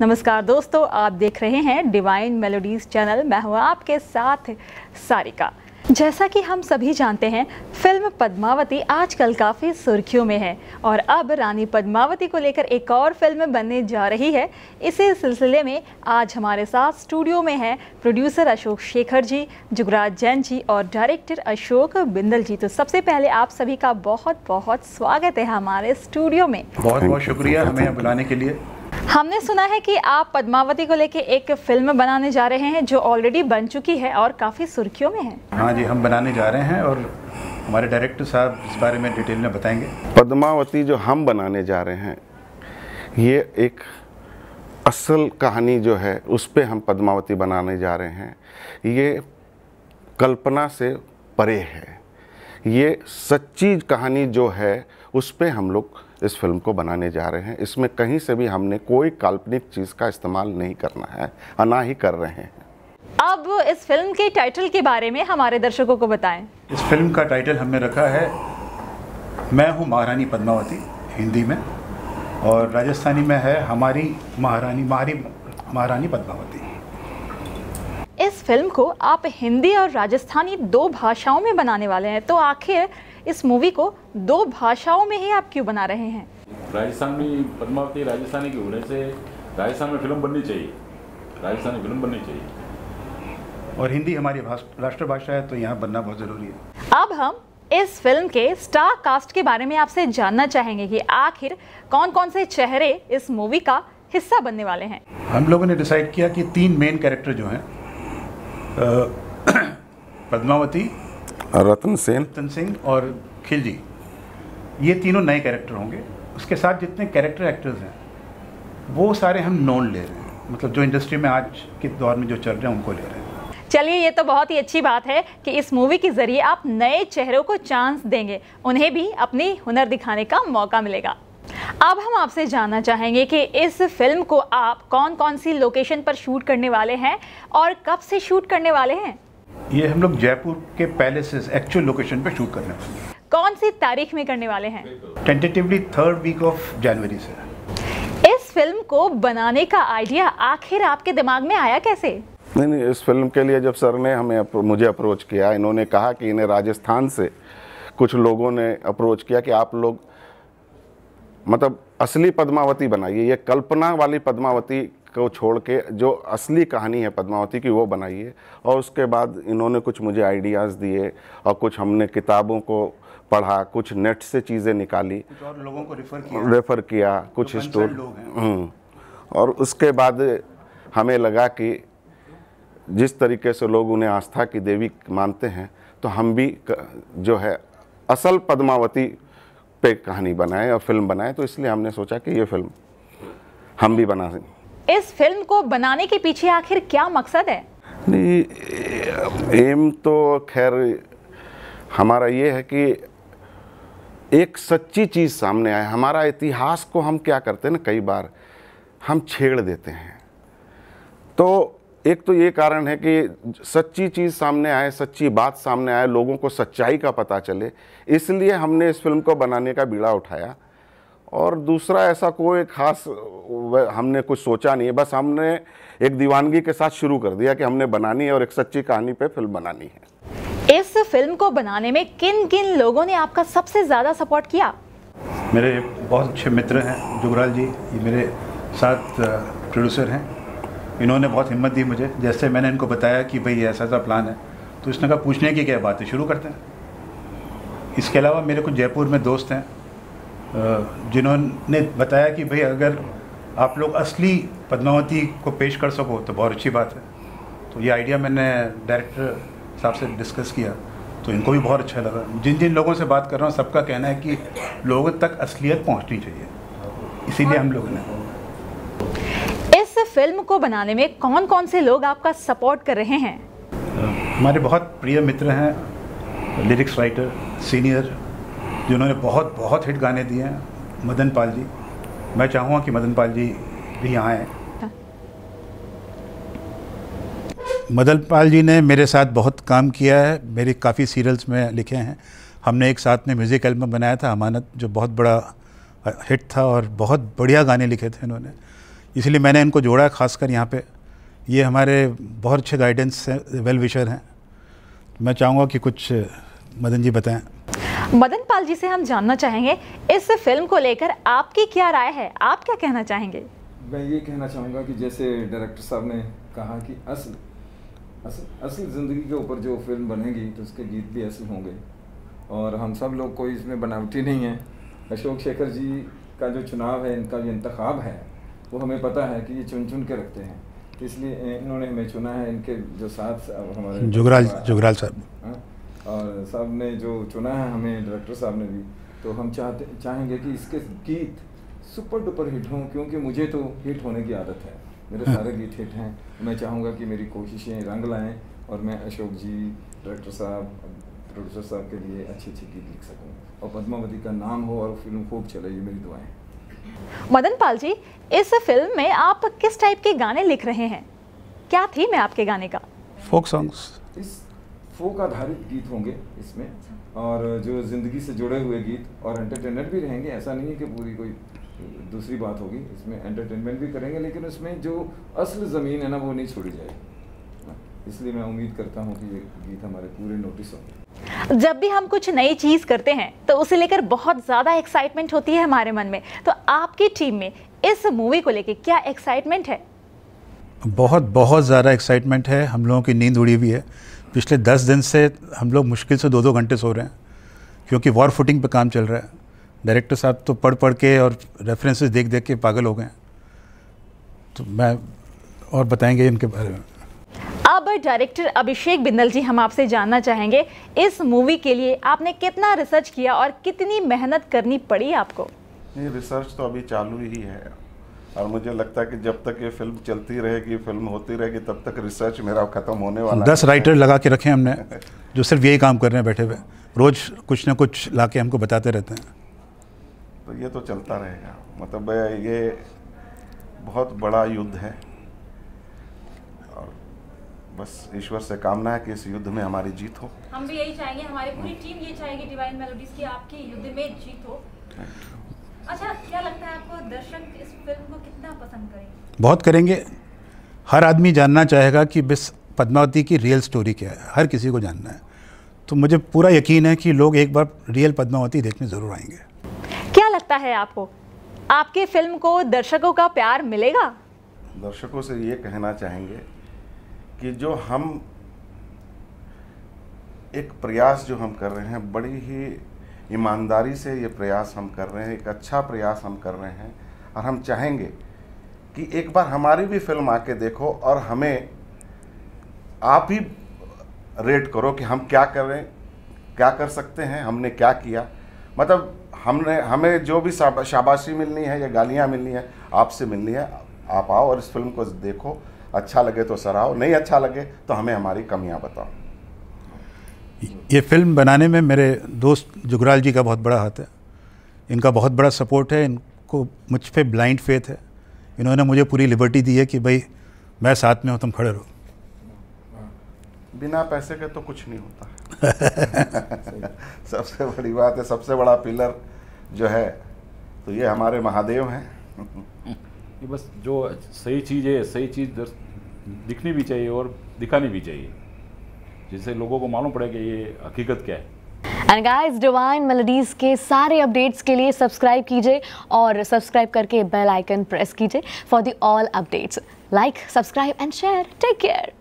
नमस्कार दोस्तों आप देख रहे हैं डिवाइन मेलोडीज चैनल मैं हूँ आपके साथ सारिका। जैसा कि हम सभी जानते हैं फ़िल्म पद्मावती आजकल काफ़ी सुर्खियों में है और अब रानी पद्मावती को लेकर एक और फ़िल्म बनने जा रही है। इसी सिलसिले में आज हमारे साथ स्टूडियो में है प्रोड्यूसर अशोक शेखर जी जुगराज जैन जी और डायरेक्टर अशोक बिंदल जी। तो सबसे पहले आप सभी का बहुत बहुत स्वागत है हमारे स्टूडियो में। बहुत बहुत शुक्रिया हमें बुलाने के लिए। हमने सुना है कि आप पद्मावती को लेकर एक फ़िल्म बनाने जा रहे हैं जो ऑलरेडी बन चुकी है और काफ़ी सुर्खियों में है। हाँ जी हम बनाने जा रहे हैं और हमारे डायरेक्टर साहब इस बारे में डिटेल में बताएँगे। पद्मावती जो हम बनाने जा रहे हैं ये एक असल कहानी जो है उस पर हम पद्मावती बनाने जा रहे हैं। ये कल्पना से परे है। ये सच्ची कहानी जो है उस पर हम लोग इस फ़िल्म को बनाने जा रहे हैं। इसमें कहीं से भी हमने कोई काल्पनिक चीज़ का इस्तेमाल नहीं करना है और ना ही कर रहे हैं। अब इस फ़िल्म के टाइटल के बारे में हमारे दर्शकों को बताएँ। इस फ़िल्म का टाइटल हमने रखा है मैं हूँ महारानी पद्मावती हिंदी में और राजस्थानी में है हमारी महारानी हमारी महारानी पद्मावती। फ़िल्म को आप हिंदी और राजस्थानी दो भाषाओं में बनाने वाले हैं। तो आखिर इस मूवी को दो भाषाओं में ही आप क्यों बना रहे हैं? राजस्थान में पद्मावती राजस्थानी के होने से राजस्थान में फ़िल्म बननी चाहिए। राजस्थानी फ़िल्म बननी चाहिए। और हिंदी हमारी भाष- राष्ट्रभाषा है तो यहाँ बनना बहुत ज़रूरी है। अब हम इस फ़िल्म के स्टार कास्ट के बारे में आपसे जानना चाहेंगे कि आखिर कौन कौन से चेहरे इस मूवी का हिस्सा बनने वाले हैं। हम लोगों ने डिसाइड किया कि तीन मेन कैरेक्टर जो हैं पद्मावती रतन सेन। रतन सिंह और खिलजी। ये तीनों नए कैरेक्टर होंगे। उसके साथ जितने कैरेक्टर एक्टर्स हैं वो सारे हम नॉन ले रहे हैं। मतलब जो इंडस्ट्री में आज के दौर में जो चल रहे हैं उनको ले रहे हैं। चलिए ये तो बहुत ही अच्छी बात है कि इस मूवी के ज़रिए आप नए चेहरों को चांस देंगे। उन्हें भी अपनी हुनर दिखाने का मौका मिलेगा। अब हम आपसे जानना चाहेंगे कि इस फ़िल्म को आप कौन कौन सी लोकेशन पर शूट करने वाले हैं और कब से शूट करने वाले हैं? ये हम लोग जयपुर के पैलेसेस एक्चुअल लोकेशन पे शूट करने वाले हैं। कौन सी तारीख में करने वाले हैं? Tentatively third week of January से इस फ़िल्म को बनाने का आइडिया आखिर आपके दिमाग में आया कैसे? नहीं नहीं इस फ़िल्म के लिए जब सर ने हमें मुझे अप्रोच किया इन्होंने कहा कि इन्हें राजस्थान से कुछ लोगों ने अप्रोच किया कि आप लोग मतलब असली पद्मावती बनाइए ये कल्पना वाली पद्मावती को छोड़ के जो असली कहानी है पद्मावती की वो बनाइए। और उसके बाद इन्होंने कुछ मुझे आइडियाज़ दिए और कुछ हमने किताबों को पढ़ा कुछ नेट से चीज़ें निकाली। कुछ और लोगों को रेफर किया। रेफ़र किया कुछ स्टोर हैं। हम्म, और उसके बाद हमें लगा कि जिस तरीके से लोग उन्हें आस्था की देवी मानते हैं तो हम भी जो है असल पद्मावती पे कहानी बनाए और फ़िल्म बनाएँ तो इसलिए हमने सोचा कि ये फ़िल्म हम भी बना दें। इस फ़िल्म को बनाने के पीछे आखिर क्या मकसद है? नहीं एम तो खैर हमारा ये है कि एक सच्ची चीज़ सामने आए। हमारा इतिहास को हम क्या करते हैं ना कई बार हम छेड़ देते हैं। तो एक तो ये कारण है कि सच्ची चीज़ सामने आए सच्ची बात सामने आए लोगों को सच्चाई का पता चले। इसलिए हमने इस फ़िल्म को बनाने का बीड़ा उठाया। और दूसरा ऐसा कोई खास हमने कुछ सोचा नहीं है। बस हमने एक दीवानगी के साथ शुरू कर दिया कि हमने बनानी है और एक सच्ची कहानी पे फ़िल्म बनानी है। इस फ़िल्म को बनाने में किन किन लोगों ने आपका सबसे ज़्यादा सपोर्ट किया? मेरे बहुत अच्छे मित्र हैं जुगराल जी। ये मेरे साथ प्रोड्यूसर हैं। इन्होंने बहुत हिम्मत दी मुझे जैसे मैंने इनको बताया कि भाई ऐसा ऐसा प्लान है। तो इसने कहा पूछने की क्या बात है? शुरू करते हैं। इसके अलावा मेरे कुछ जयपुर में दोस्त हैं जिन्होंने बताया कि भाई अगर आप लोग असली पद्मावती को पेश कर सको तो बहुत अच्छी बात है। तो ये आइडिया मैंने डायरेक्टर साहब से डिस्कस किया। तो इनको भी बहुत अच्छा लगा। जिन जिन लोगों से बात कर रहा हूँ सबका कहना है कि लोगों तक असलियत पहुँचनी चाहिए। इसीलिए हम लोगों ने फ़िल्म को बनाने में कौन कौन से लोग आपका सपोर्ट कर रहे हैं? हमारे बहुत प्रिय मित्र हैं लिरिक्स राइटर सीनियर जिन्होंने बहुत बहुत हिट गाने दिए हैं, मदन पाल जी। मैं चाहूँगा कि मदन पाल जी भी यहाँ आएँ। मदन पाल जी ने मेरे साथ बहुत काम किया है, मेरे काफ़ी सीरियल्स में लिखे हैं। हमने एक साथ में म्यूज़िक एल्बम बनाया था, अमानत, जो बहुत बड़ा हिट था और बहुत बढ़िया गाने लिखे थे इन्होंने। इसलिए मैंने इनको जोड़ा खासकर यहाँ पे। ये हमारे बहुत अच्छे गाइडेंस हैं वेल विशर हैं। मैं चाहूँगा कि कुछ मदन जी बताएँ। मदन पाल जी से हम जानना चाहेंगे इस फ़िल्म को लेकर आपकी क्या राय है? आप क्या कहना चाहेंगे? मैं ये कहना चाहूँगा कि जैसे डायरेक्टर साहब ने कहा कि असल असल असल ज़िंदगी के ऊपर जो फ़िल्म बनेगी तो उसके गीत भी असल होंगे। और हम सब लोग कोई इसमें बनावटी नहीं है। अशोक शेखर जी का जो चुनाव है इनका जो इंतखब है। वो हमें पता है कि ये चुन चुन के रखते हैं। तो इसलिए इन्होंने हमें चुना है इनके जो साथ हमारे जुगराल जुगराल साहब हाँ, और साहब ने जो चुना है हमें डायरेक्टर साहब ने भी तो हम चाहते चाहेंगे कि इसके गीत सुपर डुपर हिट हों क्योंकि मुझे तो हिट होने की आदत है। मेरे सारे गीत हिट हैं। मैं चाहूँगा कि मेरी कोशिशें रंग लाएँ और मैं अशोक जी डायरेक्टर साहब प्रोड्यूसर साहब के लिए अच्छी अच्छी गीत लिख सकूँ। और पद्मावती का नाम हो और फ़िल्म खूब चले ये मेरी दुआएँ। मदन पाल जी इस फ़िल्म में आप किस टाइप के गाने लिख रहे हैं? क्या थीम है आपके गाने का? फोक सॉन्ग्स इस फोक आधारित गीत होंगे इसमें और जो ज़िंदगी से जुड़े हुए गीत और एंटरटेनमेंट भी रहेंगे ऐसा नहीं है कि पूरी कोई दूसरी बात होगी इसमें एंटरटेनमेंट भी करेंगे लेकिन उसमें जो असल ज़मीन है ना वो नहीं छोड़ी जाएगी। इसलिए मैं उम्मीद करता हूँ कि ये गीत हमारे पूरे नोटिस होंगे। जब भी हम कुछ नई चीज़ करते हैं तो उसे लेकर बहुत ज़्यादा एक्साइटमेंट होती है हमारे मन में। तो आपकी टीम में इस मूवी को लेकर क्या एक्साइटमेंट है? बहुत बहुत ज़्यादा एक्साइटमेंट है। हम लोगों की नींद उड़ी हुई है। पिछले दस दिन से हम लोग मुश्किल से दो दो घंटे सो रहे हैं क्योंकि वॉर फुटिंग पे काम चल रहा है। डायरेक्टर साहब तो पढ़ पढ़ के और रेफरेंसेस देख देख के पागल हो गए तो मैं और बताएँगे इनके बारे में। अब डायरेक्टर अभिषेक बिंदल जी हम आपसे जानना चाहेंगे इस मूवी के लिए आपने कितना रिसर्च किया और कितनी मेहनत करनी पड़ी आपको? ये रिसर्च तो अभी चालू ही है। और मुझे लगता है कि जब तक ये फ़िल्म चलती रहेगी फ़िल्म होती रहेगी तब तक रिसर्च मेरा खत्म होने वाला दस राइटर लगा के रखे हमने जो सिर्फ़ यही काम कर रहे हैं बैठे हुए। रोज कुछ ना कुछ ला के हमको बताते रहते हैं। तो ये तो चलता रहेगा। मतलब ये बहुत बड़ा युद्ध है। बस ईश्वर से कामना है कि इस युद्ध में हमारी जीत हो। हम भी यही चाहेंगे हमारी पूरी टीम ये चाहेगी डिवाइन मेलोडीज की आपकी युद्ध में जीत हो। अच्छा क्या लगता है आपको दर्शक इस फ़िल्म को कितना पसंद करेंगे? बहुत करेंगे। हर आदमी जानना चाहेगा कि बस पद्मावती की रियल स्टोरी क्या है। हर किसी को जानना है। तो मुझे पूरा यकीन है कि लोग एक बार रियल पद्मावती देखने ज़रूर आएँगे। क्या लगता है आपको? आपके फ़िल्म को दर्शकों का प्यार मिलेगा? दर्शकों से ये कहना चाहेंगे कि जो हम एक प्रयास जो हम कर रहे हैं, बड़ी ही ईमानदारी से ये प्रयास हम कर रहे हैं, एक अच्छा प्रयास हम कर रहे हैं और हम चाहेंगे कि एक बार हमारी भी फ़िल्म आके देखो और हमें आप ही रेट करो कि हम क्या कर रहे हैं, क्या कर सकते हैं, हमने क्या किया। मतलब हमने, हमें जो भी शाबाशी मिलनी है या गालियाँ मिलनी है, आपसे मिलनी है, आप आओ और इस फ़िल्म को देखो। अच्छा लगे तो सराहो नहीं अच्छा लगे तो हमें हमारी कमियाँ बताओ। ये फ़िल्म बनाने में मेरे दोस्त जुगराल जी का बहुत बड़ा हाथ है। इनका बहुत बड़ा सपोर्ट है इनको मुझ पर ब्लाइंड फेथ है। इन्होंने मुझे पूरी लिबर्टी दी है कि भाई मैं साथ में हूँ तुम खड़े रहो। बिना पैसे के तो कुछ नहीं होता। सबसे बड़ी बात है सबसे बड़ा पिलर जो है तो ये हमारे महादेव हैं। ये बस जो सही चीज़ है, सही चीज़ दिखनी भी चाहिए और दिखानी भी चाहिए। जिससे लोगों को मालूम पड़े कि ये हकीकत क्या है। एंड गाइस डिवाइन मेलोडीज के सारे अपडेट्स के लिए सब्सक्राइब कीजिए और सब्सक्राइब करके बेल आइकन प्रेस कीजिए for the all updates like subscribe and share take care